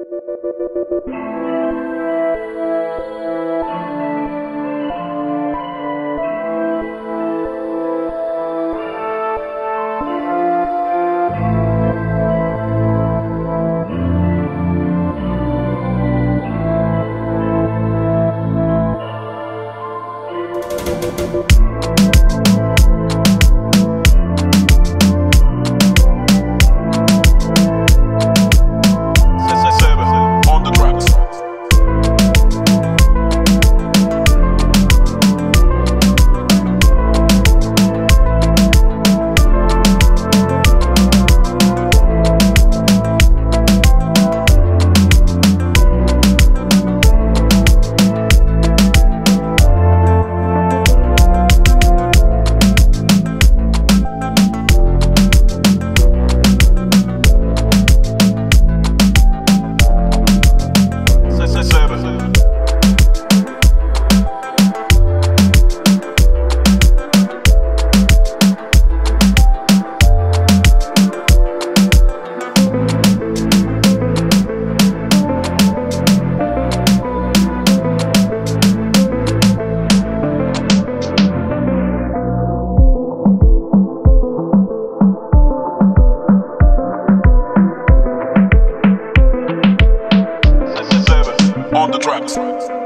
Seven on the tracks. Seven. Jackson.